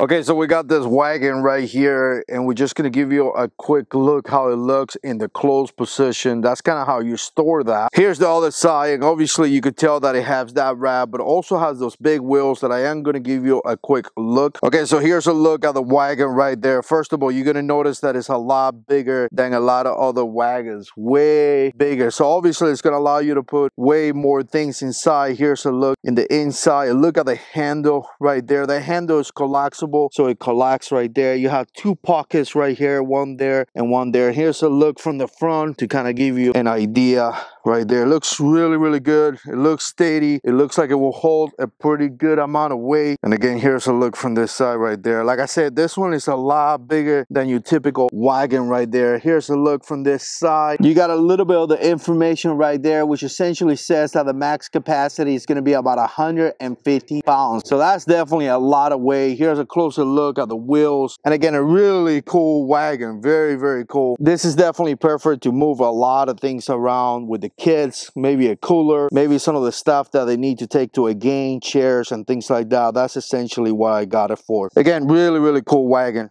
Okay, so we got this wagon right here, and we're just gonna give you a quick look how it looks in the closed position. That's kind of how you store that. Here's the other side, and obviously you could tell that it has that wrap, but also has those big wheels that I am gonna give you a quick look. Okay, so here's a look at the wagon right there. First of all, you're gonna notice that it's a lot bigger than a lot of other wagons, way bigger. So obviously it's gonna allow you to put way more things inside. Here's a look in the inside. Look at the handle right there. The handle is collapsible so it collects right there. You have two pockets right here one there and one there. Here's a look from the front to kind of give you an idea right there. It looks really really good. It looks steady. It looks like it will hold a pretty good amount of weight. And again here's a look from this side right there. Like i said this one is a lot bigger than your typical wagon right there. Here's a look from this side. You got a little bit of the information right there which essentially says that the max capacity is going to be about 150 pounds. So that's definitely a lot of weight. Here's a closer look at the wheels. And again, a really cool wagon, very, very cool. This is definitely perfect to move a lot of things around with the kids, maybe a cooler, maybe some of the stuff that they need to take to a game, chairs and things like that. That's essentially what I got it for. Again, really, really cool wagon.